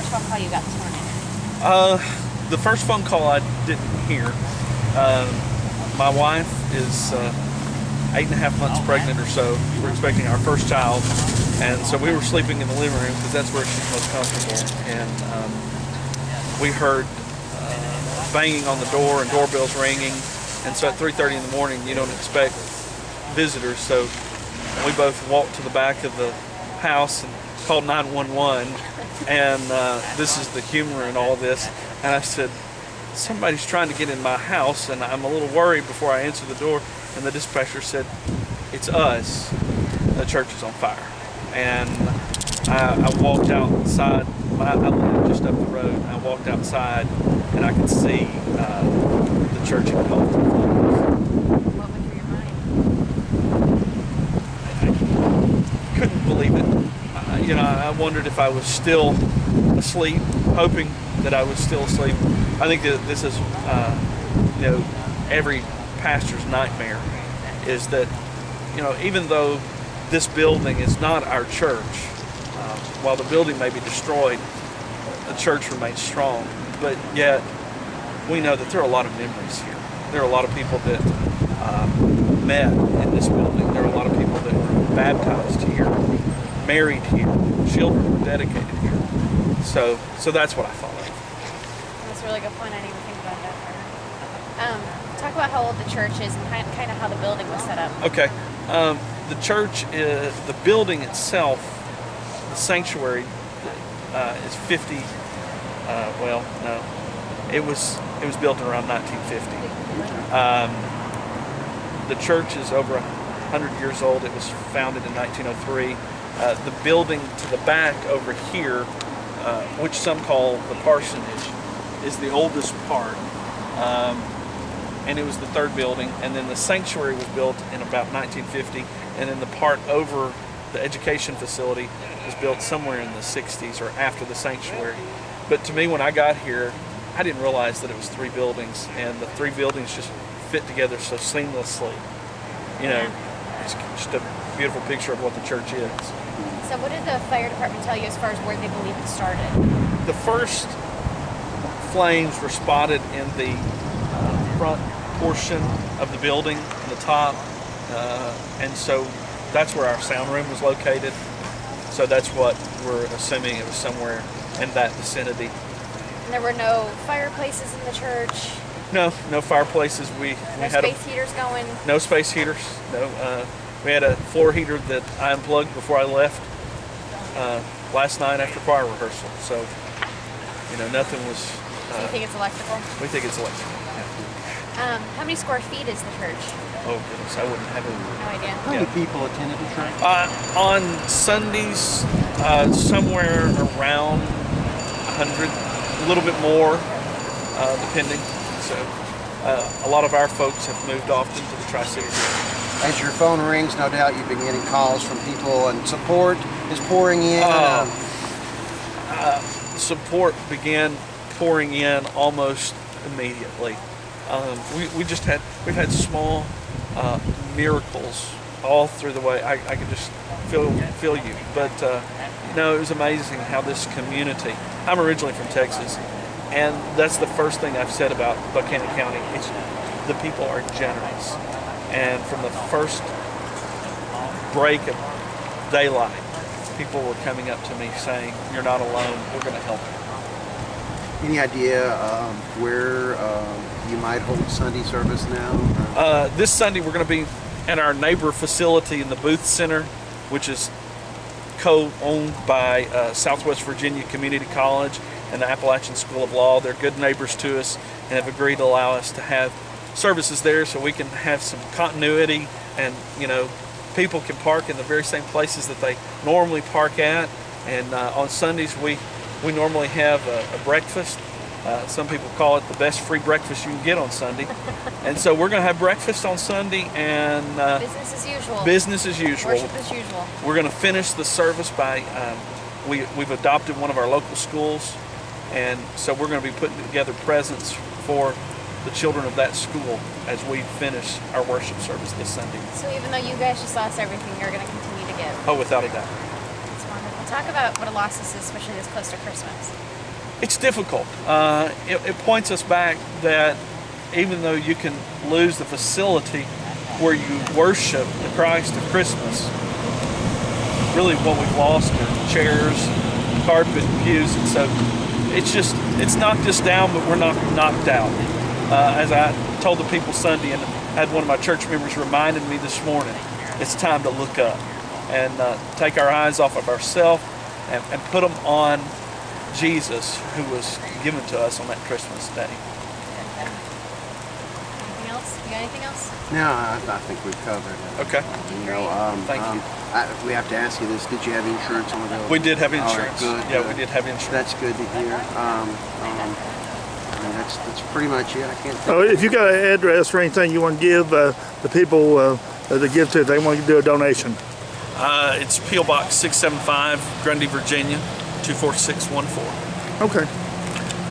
first phone call you got this morning? Uh, the first phone call I didn't hear. Um, my wife is uh, eight and a half months pregnant or so. We're expecting our first child, and so we were sleeping in the living room because that's where she's most comfortable. And um, we heard uh, banging on the door and doorbells ringing. And so at 3:30 in the morning, you don't expect visitors. So we both walked to the back of the house and called 911. And uh, this is the humor in all this. And I said, somebody's trying to get in my house, and I'm a little worried before I answer the door. And the dispatcher said, it's us. The church is on fire. And I, I walked outside. I, I live just up the road. I walked outside, and I could see uh, the church engulfed in flames. What went through your mind? couldn't believe it. Uh, you know, I wondered if I was still asleep, hoping that I was still asleep. I think that this is, uh, you know, every pastor's nightmare is that, you know, even though this building is not our church, uh, while the building may be destroyed, the church remains strong. But yet, we know that there are a lot of memories here. There are a lot of people that uh, met in this building. There are a lot of people that were baptized here, married here, children were dedicated here. So, so that's what I thought of. That's a really good point. I didn't even think about that part. Um, talk about how old the church is and kind kind of how the building was set up. Okay, um, the church, is, the building itself, the sanctuary, uh, is 50. Uh, well, no, it was it was built around 1950. Um, the church is over 100 years old. It was founded in 1903. Uh, the building to the back over here, uh, which some call the parsonage, is the oldest part. Um, and it was the third building. And then the sanctuary was built in about 1950. And then the part over the education facility was built somewhere in the 60s or after the sanctuary. But to me, when I got here, I didn't realize that it was three buildings, and the three buildings just fit together so seamlessly. You know, it's just a beautiful picture of what the church is. So, what did the fire department tell you as far as where they believe it started? The first flames were spotted in the uh, front portion of the building, in the top, uh, and so that's where our sound room was located. So that's what we're assuming it was somewhere in that vicinity. And there were no fireplaces in the church. No, no fireplaces. We we No had a, space heaters going. no space heaters. No, uh, we had a floor heater that I unplugged before I left uh, last night after choir rehearsal. So, you know, nothing was. So you Uh, think it's electrical? we think it's electrical. Um, how many square feet is the church? Oh goodness, I wouldn't have a. No idea. How many Yeah. people attended the church? Uh, on Sundays, uh, somewhere around 100, a little bit more, uh, depending. So, uh, a lot of our folks have moved off into the Tri Cities area. As your phone rings, no doubt you've been getting calls from people and support is pouring in. Oh. Um, support began pouring in almost immediately. Um, we, we just had we've had small uh, miracles all through the way. I, I could just feel feel you, but uh, you know it was amazing how this community. I'm originally from Texas, and that's the first thing I've said about Buchanan County. It's the people are generous, and from the first break of daylight, people were coming up to me saying, "You're not alone. We're going to help you." any idea um, where um, you might hold Sunday service now? Uh, this Sunday, we're going to be at our neighbor facility in the Booth Center, which is co-owned by uh, Southwest Virginia Community College and the Appalachian School of Law. They're good neighbors to us and have agreed to allow us to have services there so we can have some continuity and, you know, people can park in the very same places that they normally park at. And uh, on Sundays, we, we normally have a, a breakfast. Uh, some people call it the best free breakfast you can get on Sunday. and so we're going to have breakfast on Sunday and uh, Business as usual. business as usual. Worship as usual. We're going to finish the service by um, we we've adopted one of our local schools, and so we're going to be putting together presents for the children of that school as we finish our worship service this Sunday. So even though you guys just lost everything, you're going to continue to give. Oh, without a doubt. It's wonderful. Talk about what a loss this is, especially this close to Christmas. it's difficult. Uh, it, it points us back that even though you can lose the facility where you worship the Christ of Christmas, really what we've lost are chairs, carpet, pews, and so it's just it's knocked us down, but we're not knocked out. Uh, as I told the people Sunday, and had one of my church members reminded me this morning, it's time to look up and uh, take our eyes off of ourselves and, and put them on Jesus, who was given to us on that Christmas day. Anything else? You got anything else? No, I, I think we've covered it. Okay. You know, um, Thank you. um, I, we have to ask you this. Did you have insurance on the bill? We did have All right, insurance. good, yeah, good. we did have insurance. That's good to hear. Um, um, I mean, that's that's pretty much it. I can't. Think. Uh, if you got an address or anything you want to give uh, the people uh, that give to, if they want to do a donation. Uh, it's P.O. Box 675, Grundy, Virginia, 24614. Okay.